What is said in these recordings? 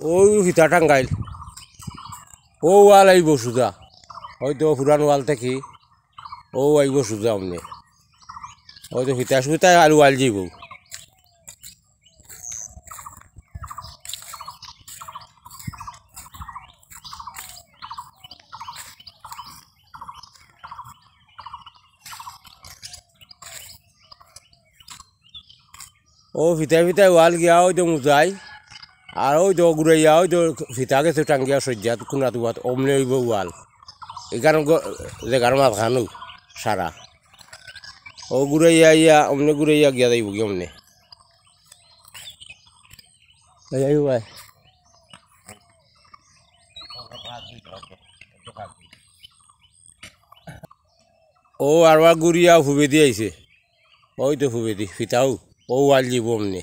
ওই হিতা টাঙ্গাইল। ও ওয়াল আইব সুজা। হয়তো পুরান ওয়াল থেকে। ও আইব সুজা অমনে। হয়তো হিতা সুতা আর ওয়াল যাইব। ও ফিতা ফিতায় ওয়াল গিয়া ওই তো মুজাই। আর ওই তো ঘুরাইয়া ওই তো ফিতা গেছে টাঙ্গিয়া সজ্জাত কোনা তুয়াত অমনে হইব ওয়াল এখানে জেগার মাছ খানু সারা ও ঘুরাইয়া ইয়া অমনে ঘুরাইয়া গিয়া যাইব কি অমনে? যাইব ভাই ও আরবার ঘুরিয়া ফুবে আইছে। ওই তো ফুবে দি ফিতাও। ও ওয়াল যাব অমনে।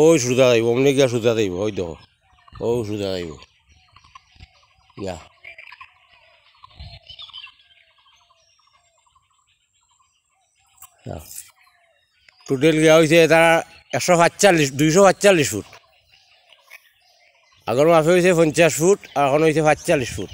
ওই সুদা যাইব অমনি গিয়া সুদা যাইব ওই দেখো। ও সুদা যাইব ইয়া। টোটেল গিয়া হয়েছে তারা একশো সাতচল্লিশ, দুইশো সাতচল্লিশ ফুট। আগর মাফে হয়েছে পঞ্চাশ ফুট, আর এখন হয়েছে সাতচল্লিশ ফুট।